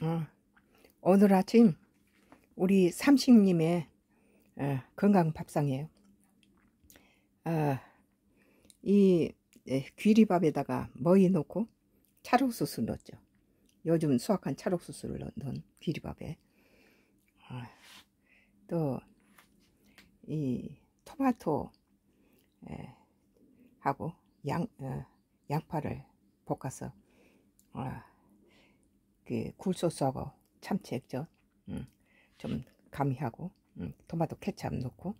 어, 오늘 아침 우리 삼식님의 어, 건강 밥상이에요. 어, 이 에, 귀리밥에다가 머위 넣고 찰옥수수 넣었죠. 요즘 수확한 찰옥수수를 넣은 귀리밥에 어, 또이 토마토 에, 하고 양 어, 양파를 볶아서 어, 그 굴소스하고 참치 액젓 음, 좀 가미하고 음, 토마토 케찹 넣고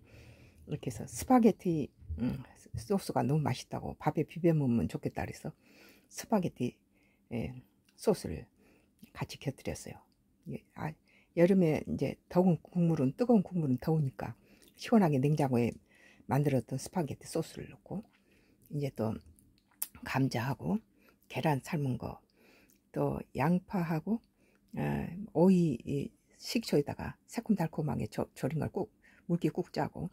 이렇게 해서 스파게티 음, 소스가 너무 맛있다고 밥에 비벼 먹으면 좋겠다 그래서 스파게티 예, 소스를 같이 곁들였어요. 예, 아, 여름에 이제 더운 국물은 뜨거운 국물은 더우니까 시원하게 냉장고에 만들었던 스파게티 소스를 넣고 이제 또 감자하고 계란 삶은 거, 또 양파하고 어, 오이 식초에다가 새콤달콤하게 조, 졸인 걸 꾹 물기 꾹 짜고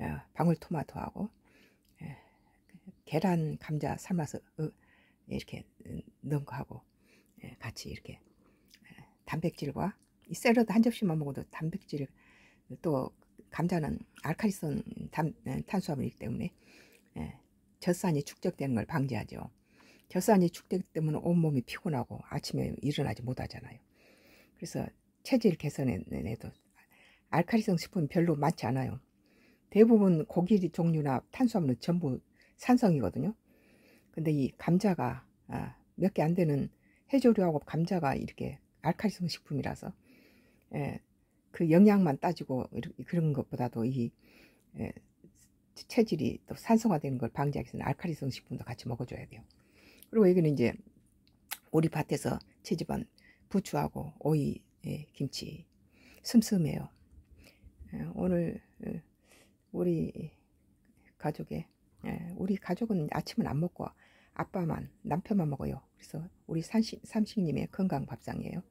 어, 방울토마토하고 예, 계란 감자 삶아서 어, 이렇게 넣은 거 하고 예, 같이 이렇게 예, 단백질과 이 샐러드 한 접시만 먹어도 단백질 또 감자는 알칼리성 탄, 탄수화물이기 때문에 젖산이 축적되는 걸 방지하죠. 젖산이 축되기 때문에 온몸이 피곤하고 아침에 일어나지 못하잖아요. 그래서 체질 개선에도 알칼리성 식품이 별로 많지 않아요. 대부분 고기 종류나 탄수화물은 전부 산성이거든요. 근데 이 감자가 아, 몇 개 안 되는 해조류하고 감자가 이렇게 알칼리성 식품이라서 예, 그 영양만 따지고 그런 것보다도 이 예, 체질이 또 산성화되는 걸 방지하기 위해서는 알칼리성 식품도 같이 먹어줘야 돼요. 그리고 여기는 이제 우리 밭에서 채집한 부추하고 오이, 예, 김치 슴슴해요. 예, 오늘 어, 우리 가족의 예, 우리 가족은 아침은 안 먹고 아빠만 남편만 먹어요. 그래서 우리 삼식, 삼식님의 건강 밥상이에요.